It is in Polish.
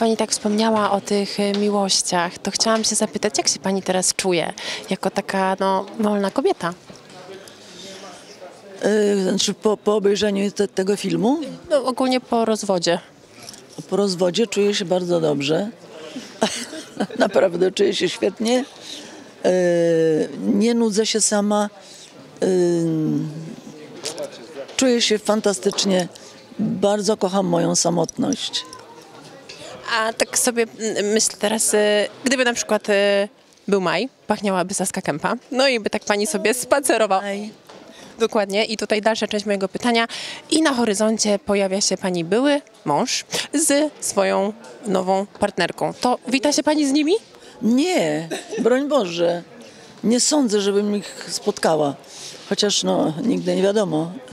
Pani tak wspomniała o tych e, miłościach, to chciałam się zapytać, jak się pani teraz czuje jako taka no, wolna kobieta? Yy, Znaczy po, po obejrzeniu te, tego filmu, No, ogólnie po rozwodzie. po rozwodzie czuję się bardzo dobrze. Naprawdę czuję się świetnie. Yy, Nie nudzę się sama. Yy, Czuję się fantastycznie. Bardzo kocham moją samotność. A tak sobie myślę teraz, e, gdyby na przykład e, był maj, pachniałaby Saska Kępa, no i by tak pani sobie spacerowała. Dokładnie. I tutaj dalsza część mojego pytania. I na horyzoncie pojawia się pani były mąż z swoją nową partnerką. To wita się pani z nimi? Nie, broń Boże. Nie sądzę, żebym ich spotkała. Chociaż no, nigdy nie wiadomo.